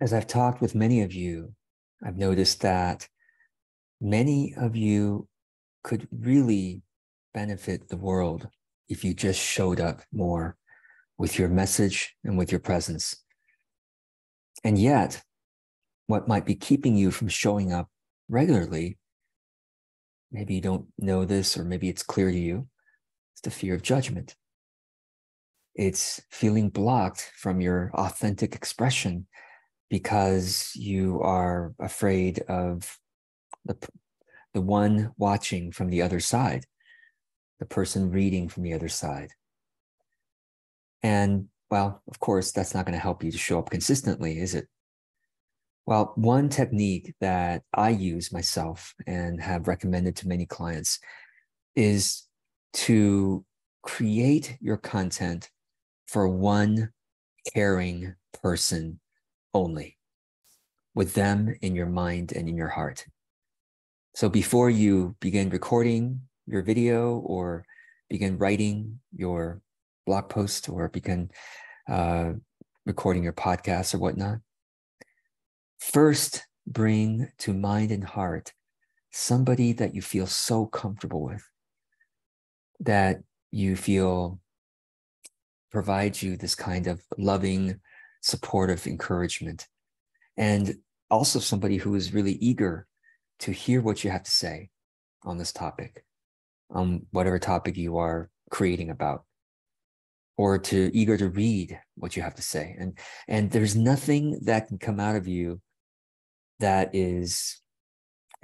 as I've talked with many of you, I've noticed that many of you could really benefit the world if you just showed up more with your message and with your presence. And yet, what might be keeping you from showing up regularly, maybe you don't know this, or maybe it's clear to you, it's the fear of judgment. It's feeling blocked from your authentic expression because you are afraid of the, the one watching from the other side, the person reading from the other side. And well, of course, that's not going to help you to show up consistently, is it? Well, one technique that I use myself and have recommended to many clients is to create your content for one caring person only, with them in your mind and in your heart. So before you begin recording your video or begin writing your blog post or begin uh, recording your podcast or whatnot, first bring to mind and heart somebody that you feel so comfortable with, that you feel provides you this kind of loving, supportive encouragement. And also somebody who is really eager to hear what you have to say on this topic, on whatever topic you are creating about, or to eager to read what you have to say. And, and there's nothing that can come out of you that is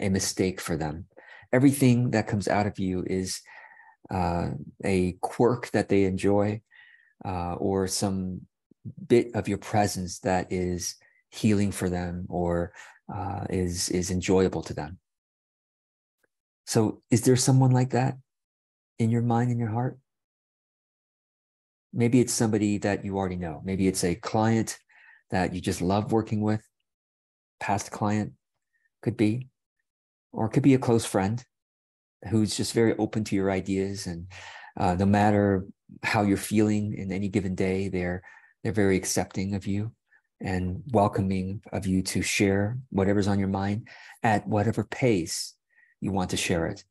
a mistake for them. Everything that comes out of you is uh, a quirk that they enjoy uh, or some bit of your presence that is healing for them or uh, is is enjoyable to them. So, is there someone like that in your mind in your heart? Maybe it's somebody that you already know. Maybe it's a client that you just love working with, past client could be, or it could be a close friend who's just very open to your ideas and uh, no matter how you're feeling in any given day they're they're very accepting of you and welcoming of you to share whatever's on your mind at whatever pace you want to share it.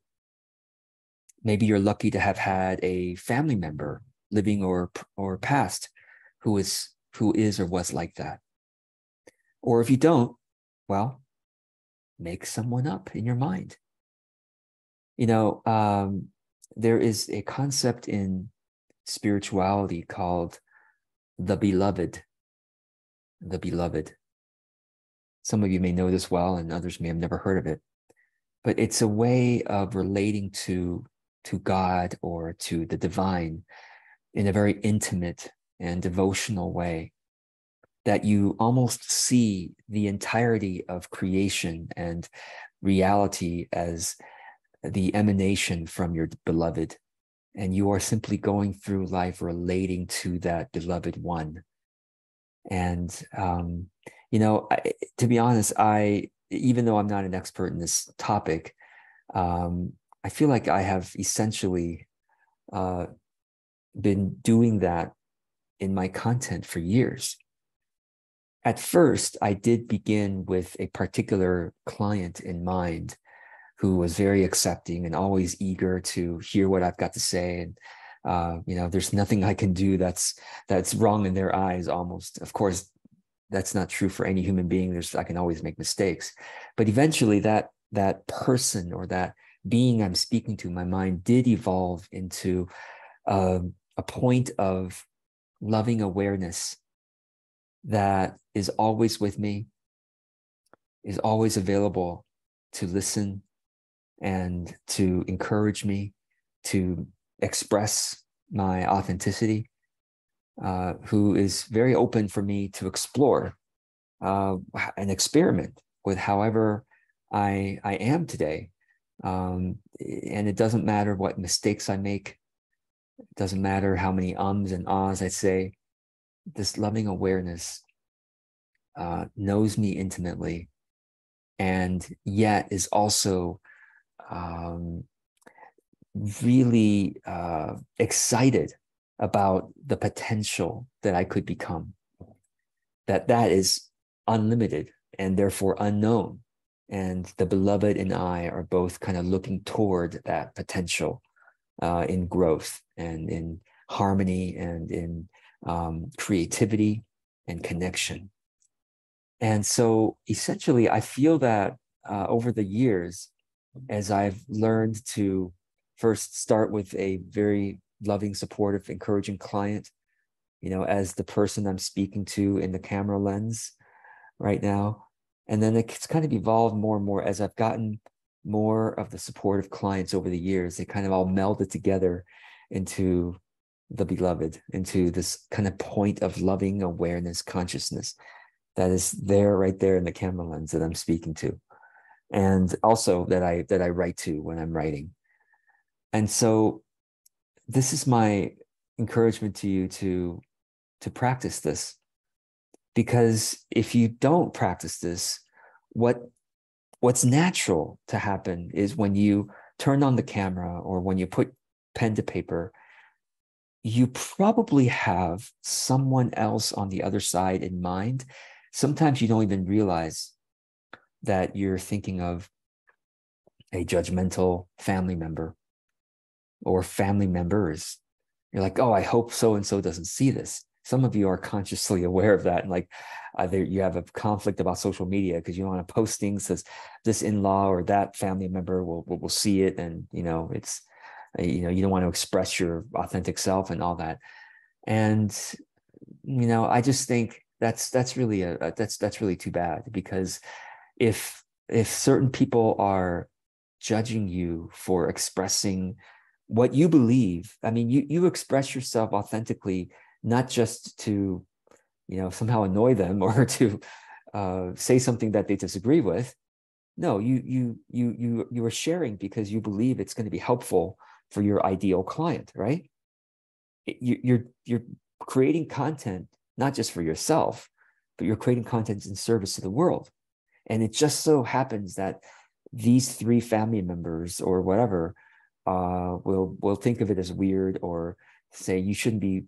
Maybe you're lucky to have had a family member living or or past who is who is or was like that. Or if you don't well make someone up in your mind. You know um, there is a concept in spirituality called the beloved. The beloved. Some of you may know this well, and others may have never heard of it. But it's a way of relating to, to God or to the divine in a very intimate and devotional way that you almost see the entirety of creation and reality as the emanation from your beloved and you are simply going through life relating to that beloved one. And um, you know I, to be honest i even though i'm not an expert in this topic um, i feel like i have essentially uh, been doing that in my content for years. At first i did begin with a particular client in mind who was very accepting and always eager to hear what I've got to say. And uh, you know, there's nothing I can do that's that's wrong in their eyes. Almost, of course, that's not true for any human being. There's I can always make mistakes, but eventually that that person or that being I'm speaking to, my mind did evolve into uh, a point of loving awareness that is always with me, is always available to listen, and to encourage me to express my authenticity, uh, who is very open for me to explore uh, and experiment with however I, I am today. Um, and it doesn't matter what mistakes I make. It doesn't matter how many ums and ahs I say. This loving awareness uh, knows me intimately and yet is also um, really uh, excited about the potential that I could become. That that is unlimited and therefore unknown. And the beloved and I are both kind of looking toward that potential uh, in growth and in harmony and in um, creativity and connection. And so essentially, I feel that uh, over the years, as I've learned to first start with a very loving, supportive, encouraging client, you know, as the person I'm speaking to in the camera lens right now. And then it's kind of evolved more and more as I've gotten more of the supportive clients over the years. They kind of all melded together into the beloved, into this kind of point of loving awareness, consciousness that is there right there in the camera lens that I'm speaking to. And also that I that I write to when I'm writing. And so this is my encouragement to you to to practice this because if you don't practice this what what's natural to happen is when you turn on the camera or when you put pen to paper you probably have someone else on the other side in mind sometimes you don't even realize that you're thinking of a judgmental family member or family members. You're like, oh, I hope so and so doesn't see this. Some of you are consciously aware of that. And like uh, either you have a conflict about social media because you don't want to post things as this in-law or that family member will, will, will see it. And, you know, it's, uh, you know, you don't want to express your authentic self and all that. And, you know, I just think that's that's really a that's that's really too bad because if if certain people are judging you for expressing what you believe i mean you you express yourself authentically not just to you know somehow annoy them or to uh, say something that they disagree with no you you you you you are sharing because you believe it's going to be helpful for your ideal client right you, you're you're creating content not just for yourself, but you're creating content in service to the world. And it just so happens that these three family members or whatever uh, will will think of it as weird or say you shouldn't be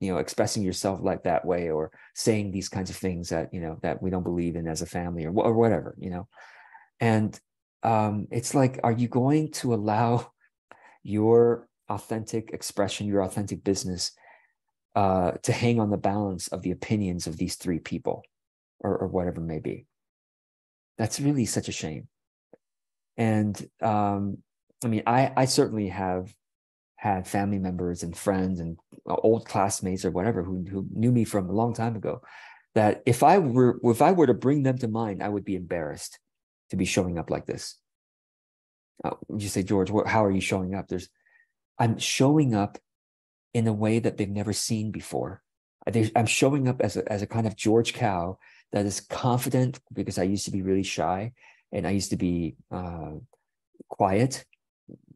you know expressing yourself like that way or saying these kinds of things that you know that we don't believe in as a family or, or whatever you know and um, it's like are you going to allow your authentic expression your authentic business uh, to hang on the balance of the opinions of these three people or, or whatever may be. That's really such a shame. And um, I mean, I, I certainly have had family members and friends and old classmates or whatever who, who knew me from a long time ago that if I were if I were to bring them to mind, I would be embarrassed to be showing up like this. Uh, you say, George, what, how are you showing up? There's, I'm showing up in a way that they've never seen before. I'm showing up as a, as a kind of George Kao that is confident because I used to be really shy and I used to be uh, quiet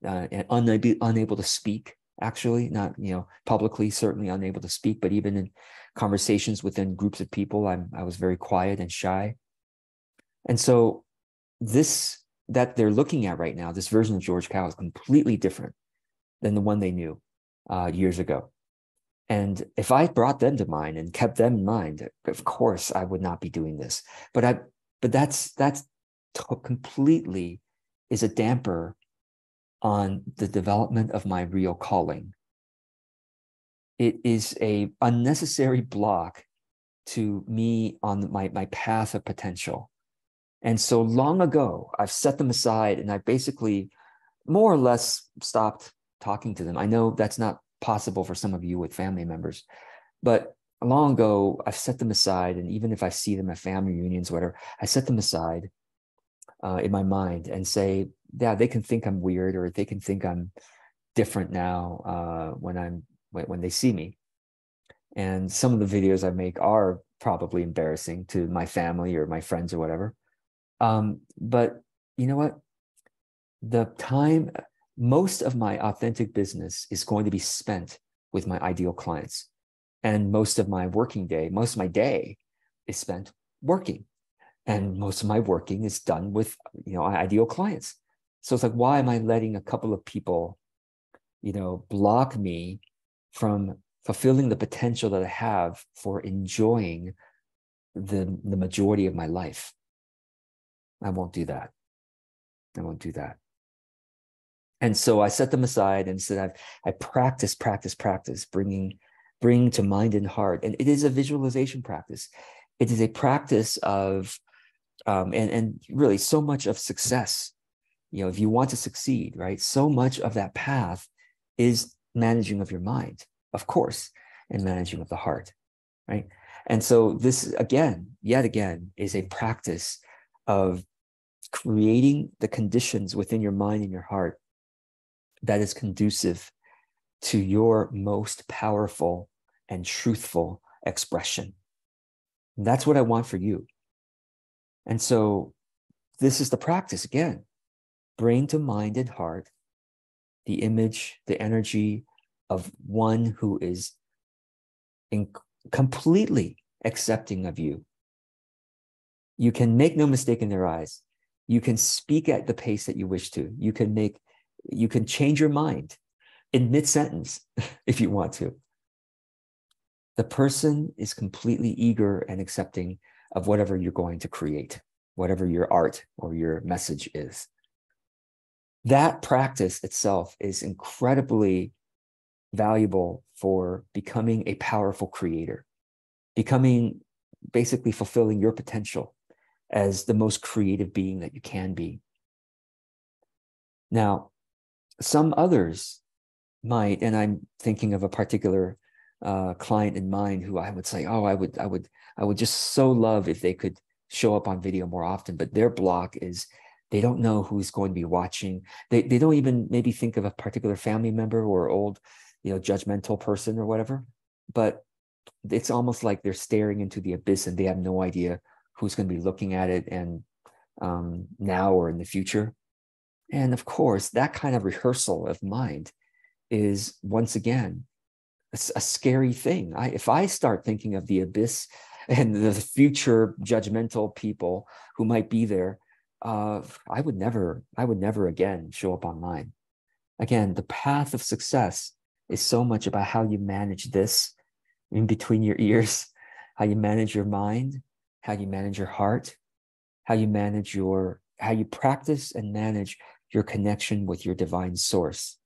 uh, and unable, unable to speak, actually, not, you know, publicly, certainly unable to speak, but even in conversations within groups of people, I'm, I was very quiet and shy. And so this that they're looking at right now, this version of George Kao is completely different than the one they knew uh, years ago. And if I brought them to mind and kept them in mind, of course I would not be doing this. But I, but that's that's completely is a damper on the development of my real calling. It is a unnecessary block to me on my, my path of potential. And so long ago, I've set them aside and I basically more or less stopped talking to them. I know that's not possible for some of you with family members, but long ago, I've set them aside. And even if I see them at family reunions, whatever, I set them aside uh, in my mind and say, yeah, they can think I'm weird or they can think I'm different now uh, when I'm when, when they see me. And some of the videos I make are probably embarrassing to my family or my friends or whatever. Um, but you know what? The time most of my authentic business is going to be spent with my ideal clients. And most of my working day, most of my day is spent working. And most of my working is done with, you know, ideal clients. So it's like, why am I letting a couple of people, you know, block me from fulfilling the potential that I have for enjoying the, the majority of my life. I won't do that. I won't do that. And so I set them aside and said, I, I practice, practice, practice, bringing, bringing to mind and heart. And it is a visualization practice. It is a practice of, um, and, and really so much of success. You know, if you want to succeed, right? So much of that path is managing of your mind, of course, and managing of the heart, right? And so this again, yet again, is a practice of creating the conditions within your mind and your heart that is conducive to your most powerful and truthful expression. And that's what I want for you. And so this is the practice again bring to mind and heart the image, the energy of one who is in completely accepting of you. You can make no mistake in their eyes. You can speak at the pace that you wish to. You can make, you can change your mind in mid sentence if you want to. The person is completely eager and accepting of whatever you're going to create, whatever your art or your message is. That practice itself is incredibly valuable for becoming a powerful creator, becoming basically fulfilling your potential as the most creative being that you can be. Now, some others might, and I'm thinking of a particular uh, client in mind who I would say, oh, I would, I would, I would just so love if they could show up on video more often. But their block is they don't know who's going to be watching. They they don't even maybe think of a particular family member or old, you know, judgmental person or whatever. But it's almost like they're staring into the abyss and they have no idea who's going to be looking at it and um, now or in the future. And of course, that kind of rehearsal of mind is once again a, a scary thing. I, if I start thinking of the abyss and the future judgmental people who might be there, uh, I would never, I would never again show up online. Again, the path of success is so much about how you manage this in between your ears, how you manage your mind, how you manage your heart, how you manage your, how you practice and manage your connection with your divine source.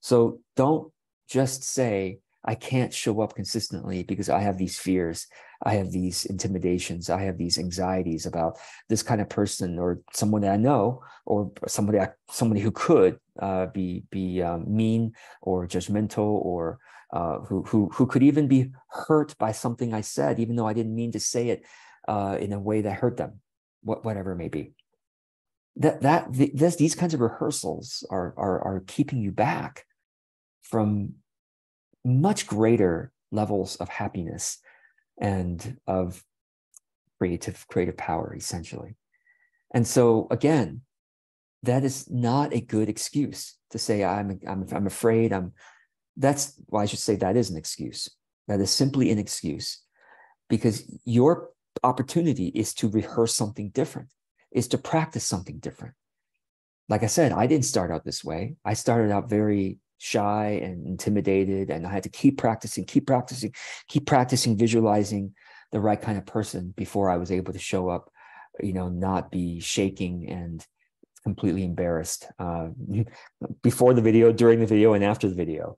So don't just say, I can't show up consistently because I have these fears. I have these intimidations. I have these anxieties about this kind of person or someone that I know or somebody somebody who could uh, be be um, mean or judgmental or uh, who who who could even be hurt by something I said, even though I didn't mean to say it uh, in a way that hurt them, what, whatever it may be. That that this, these kinds of rehearsals are are are keeping you back from much greater levels of happiness and of creative creative power essentially. And so again that is not a good excuse to say i'm i'm, I'm afraid i'm that's why i should say that is an excuse. That is simply an excuse because your opportunity is to rehearse something different is to practice something different. Like i said i didn't start out this way. I started out very shy and intimidated and i had to keep practicing keep practicing keep practicing visualizing the right kind of person before i was able to show up you know not be shaking and completely embarrassed uh, before the video during the video and after the video.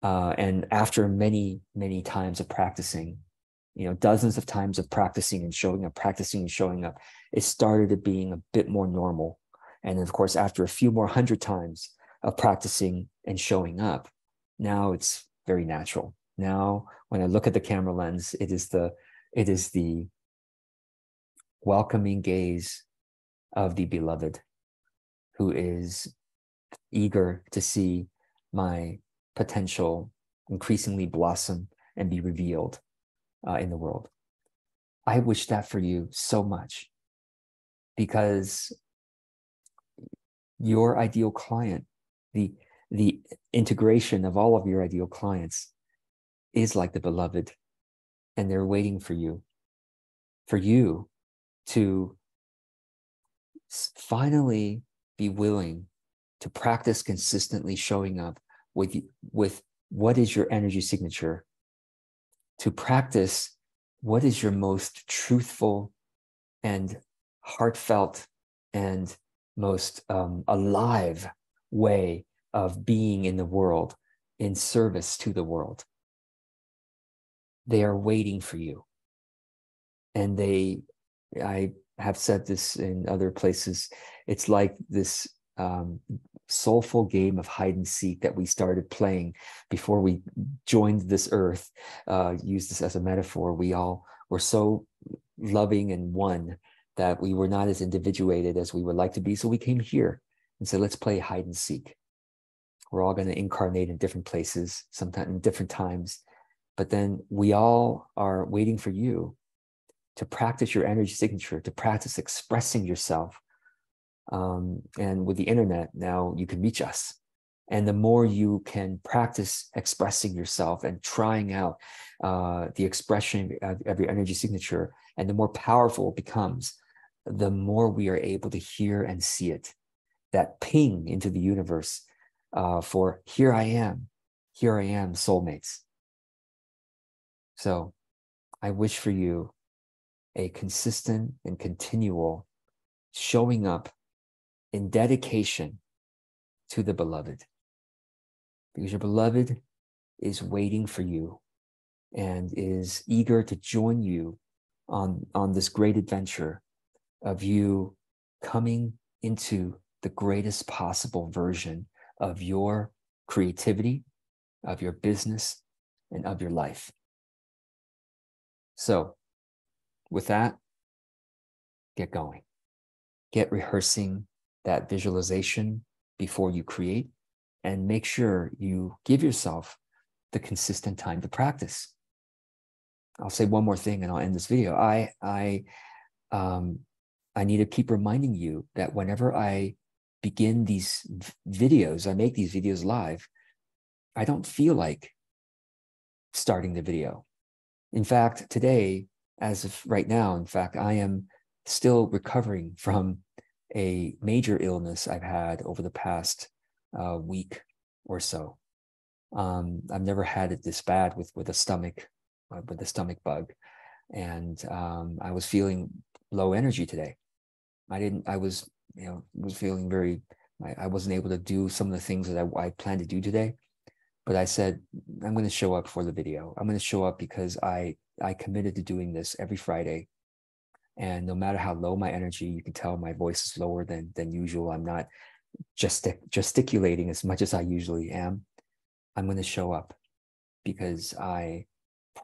Uh, and after many many times of practicing you know dozens of times of practicing and showing up practicing and showing up it started to being a bit more normal and of course after a few more hundred times of practicing and showing up. Now it's very natural. Now, when I look at the camera lens, it is the it is the welcoming gaze of the beloved who is eager to see my potential increasingly blossom and be revealed uh, in the world. I wish that for you so much because your ideal client the the integration of all of your ideal clients is like the beloved and they're waiting for you for you to finally be willing to practice consistently showing up with with what is your energy signature to practice what is your most truthful and heartfelt and most um, alive way of being in the world in service to the world. They are waiting for you. And they, I have said this in other places, it's like this um, soulful game of hide and seek that we started playing before we joined this earth. Uh, use this as a metaphor. We all were so loving and one that we were not as individuated as we would like to be. So we came here and said, let's play hide and seek. We're all going to incarnate in different places, sometimes in different times. But then we all are waiting for you to practice your energy signature, to practice expressing yourself. Um, and with the internet, now you can reach us. And the more you can practice expressing yourself and trying out uh, the expression of, of your energy signature, and the more powerful it becomes, the more we are able to hear and see it. That ping into the universe uh, for here I am, here I am, soulmates. So I wish for you a consistent and continual showing up in dedication to the beloved. Because your beloved is waiting for you and is eager to join you on, on this great adventure of you coming into the greatest possible version of your creativity, of your business, and of your life. So, with that, get going. Get rehearsing that visualization before you create, and make sure you give yourself the consistent time to practice. I'll say one more thing and I'll end this video. I I um, I need to keep reminding you that whenever I begin these videos, I make these videos live, I don't feel like starting the video. In fact, today, as of right now, in fact, I am still recovering from a major illness I've had over the past uh, week or so. Um, I've never had it this bad with with a stomach uh, with a stomach bug, and um, I was feeling low energy today. I didn't. I was you know was feeling very I, I wasn't able to do some of the things that I, I planned to do today but i said i'm going to show up for the video i'm going to show up because i i committed to doing this every friday and no matter how low my energy you can tell my voice is lower than than usual i'm not just gesticulating as much as i usually am i'm going to show up because i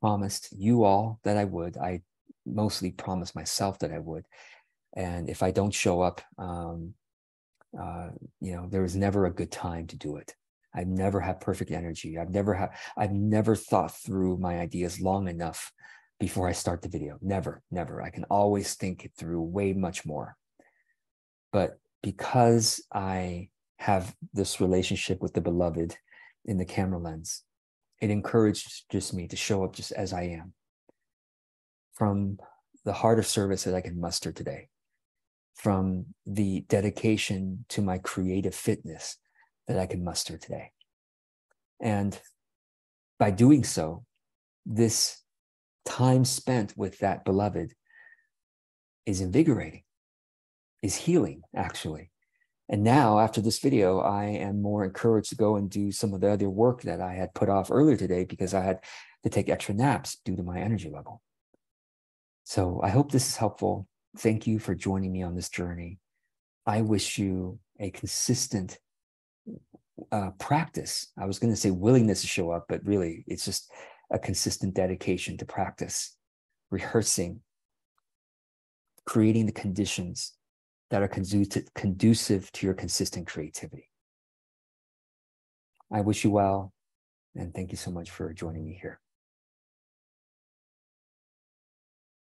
promised you all that i would i mostly promised myself that i would and if I don't show up, um, uh, you know, there is never a good time to do it. I've never had perfect energy. I've never had, I've never thought through my ideas long enough before I start the video. Never, never. I can always think it through way much more. But because I have this relationship with the beloved in the camera lens, it encourages just me to show up just as I am from the heart of service that I can muster today from the dedication to my creative fitness that I can muster today. And by doing so, this time spent with that beloved is invigorating, is healing, actually. And now, after this video, I am more encouraged to go and do some of the other work that I had put off earlier today because I had to take extra naps due to my energy level. So I hope this is helpful. Thank you for joining me on this journey. I wish you a consistent uh, practice. I was going to say willingness to show up, but really it's just a consistent dedication to practice, rehearsing, creating the conditions that are conducive, to your consistent creativity. I wish you well, and thank you so much for joining me here.